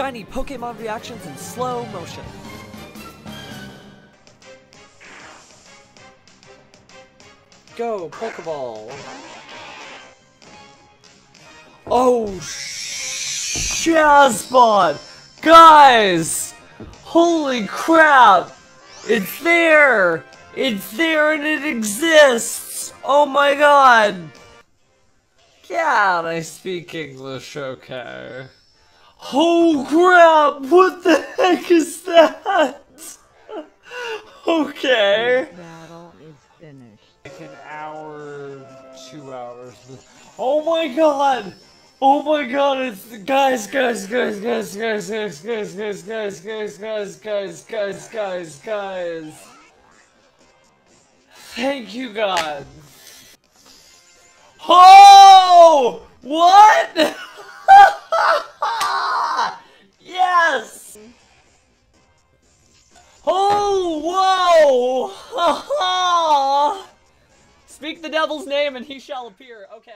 shiny Pokemon reactions in slow motion. Go, Pokeball! Oh, Shazbot! Guys! Holy crap! It's there! It's there and it exists! Oh my god! Can I speak English okay? Oh crap! What the heck is that? okay. Battle is finished. Like an hour, two hours. Oh my god! Oh my god, it's guys, guys, guys, guys, guys, guys, guys, guys, guys, guys, guys, guys, guys, guys, guys. Thank you, God. Oh! What? Oh! Speak the devil's name and he shall appear. Okay.